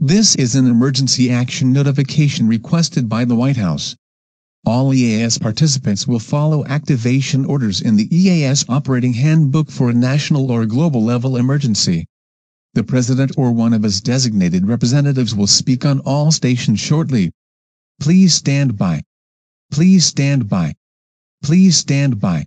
This is an emergency action notification requested by the White House. All EAS participants will follow activation orders in the EAS operating handbook for a national or global level emergency. The President or one of his designated representatives will speak on all stations shortly. Please stand by. Please stand by. Please stand by.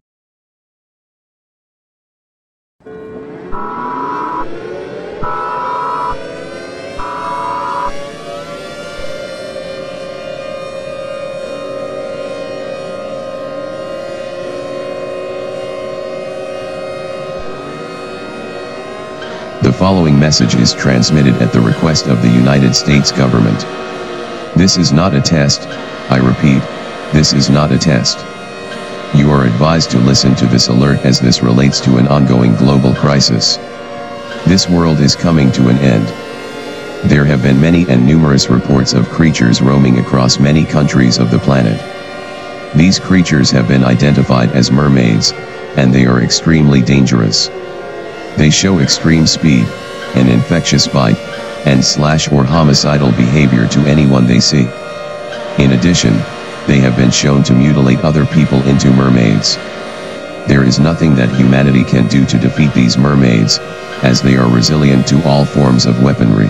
The following message is transmitted at the request of the United States government. This is not a test, I repeat, this is not a test. You are advised to listen to this alert as this relates to an ongoing global crisis. This world is coming to an end. There have been many and numerous reports of creatures roaming across many countries of the planet. These creatures have been identified as mermaids, and they are extremely dangerous. They show extreme speed, an infectious bite, and slash or homicidal behavior to anyone they see. In addition, they have been shown to mutilate other people into mermaids. There is nothing that humanity can do to defeat these mermaids, as they are resilient to all forms of weaponry.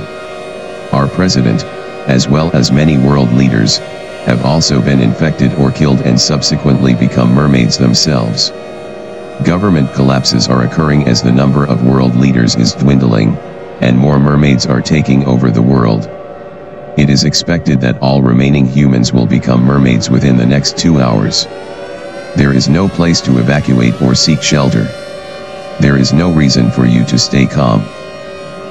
Our president, as well as many world leaders, have also been infected or killed and subsequently become mermaids themselves. Government collapses are occurring as the number of world leaders is dwindling, and more mermaids are taking over the world. It is expected that all remaining humans will become mermaids within the next two hours. There is no place to evacuate or seek shelter. There is no reason for you to stay calm.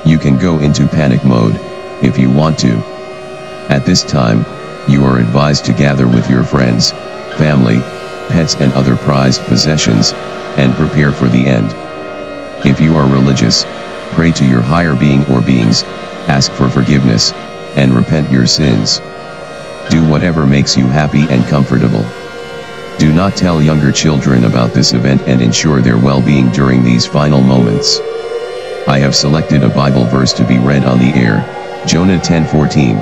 You can go into panic mode, if you want to. At this time, you are advised to gather with your friends, family, pets and other prized possessions, and prepare for the end. If you are religious, pray to your higher being or beings, ask for forgiveness, and repent your sins. Do whatever makes you happy and comfortable. Do not tell younger children about this event and ensure their well-being during these final moments. I have selected a Bible verse to be read on the air, Jonah 10:14.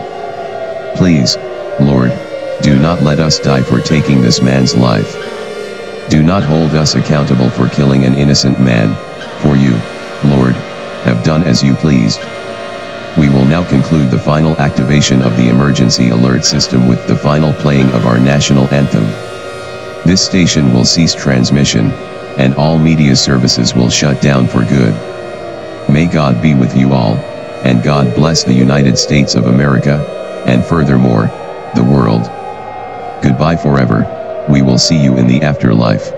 Please, Lord, do not let us die for taking this man's life. Do not hold us accountable for killing an innocent man, for you, Lord, have done as you pleased. We will now conclude the final activation of the emergency alert system with the final playing of our national anthem. This station will cease transmission, and all media services will shut down for good. May God be with you all, and God bless the United States of America, and furthermore. Goodbye forever, we will see you in the afterlife.